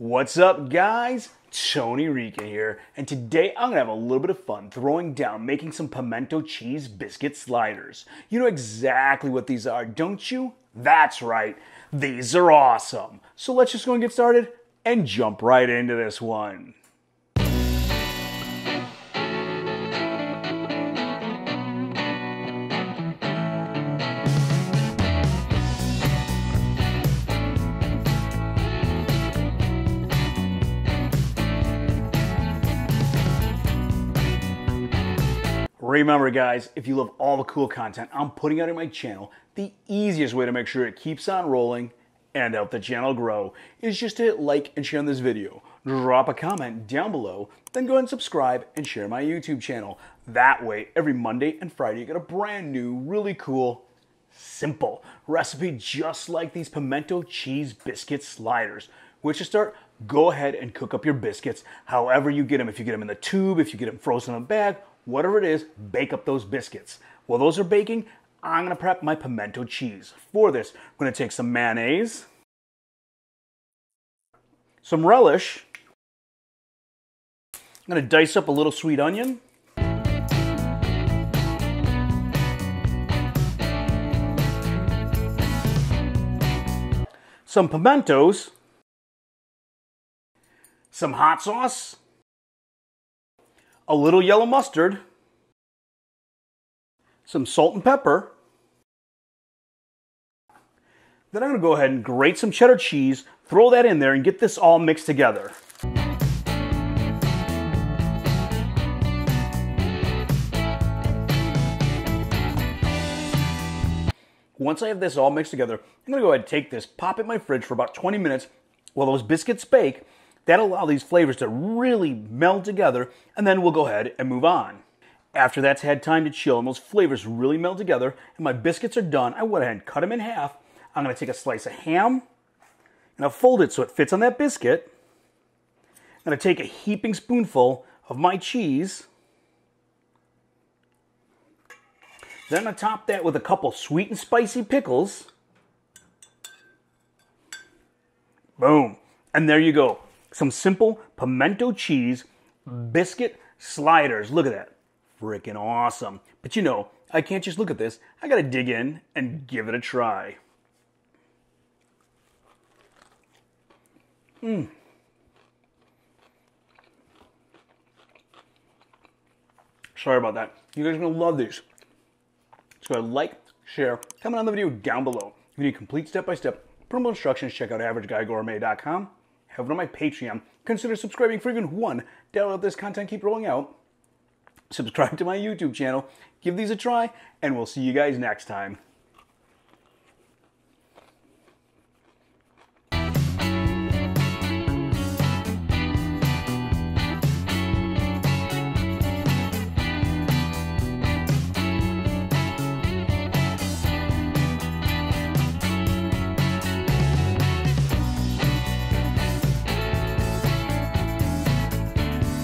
What's up, guys? Tony Rican here, and today I'm gonna have a little bit of fun throwing down making some pimento cheese biscuit sliders. You know exactly what these are, don't you? That's right, these are awesome. So let's just go and get started and jump right into this one. Remember, guys, if you love all the cool content I'm putting out on my channel, the easiest way to make sure it keeps on rolling and help the channel grow is just to hit like and share on this video. Drop a comment down below, then go and subscribe and share my YouTube channel. That way, every Monday and Friday, you get a brand new, really cool, simple recipe just like these pimento cheese biscuit sliders. Which to start, go ahead and cook up your biscuits however you get them. If you get them in the tube, if you get them frozen in a bag, whatever it is, bake up those biscuits. While those are baking, I'm gonna prep my pimento cheese. For this, I'm gonna take some mayonnaise, some relish, I'm gonna dice up a little sweet onion, some pimentos, some hot sauce, a little yellow mustard, some salt and pepper. Then I'm to go ahead and grate some cheddar cheese, throw that in there, and get this all mixed together. Once I have this all mixed together, I'm to go ahead and take this, pop it in my fridge for about 20 minutes while those biscuits bake, That'll allow these flavors to really meld together, and then we'll go ahead and move on. After that's had time to chill and those flavors really meld together, and my biscuits are done, I went ahead and cut them in half. I'm gonna take a slice of ham, and I'll fold it so it fits on that biscuit. I'm gonna take a heaping spoonful of my cheese. Then I'm gonna top that with a couple sweet and spicy pickles. Boom. And there you go some simple pimento cheese biscuit sliders. Look at that. Freaking awesome. But you know, I can't just look at this. I gotta dig in and give it a try. Mmm. Sorry about that. You guys are gonna love these. So like, share, comment on the video down below. If you need complete step-by-step promo instructions, check out AverageGuyGourmet.com head over to my Patreon. Consider subscribing for even one Download this content keep rolling out. Subscribe to my YouTube channel. Give these a try, and we'll see you guys next time.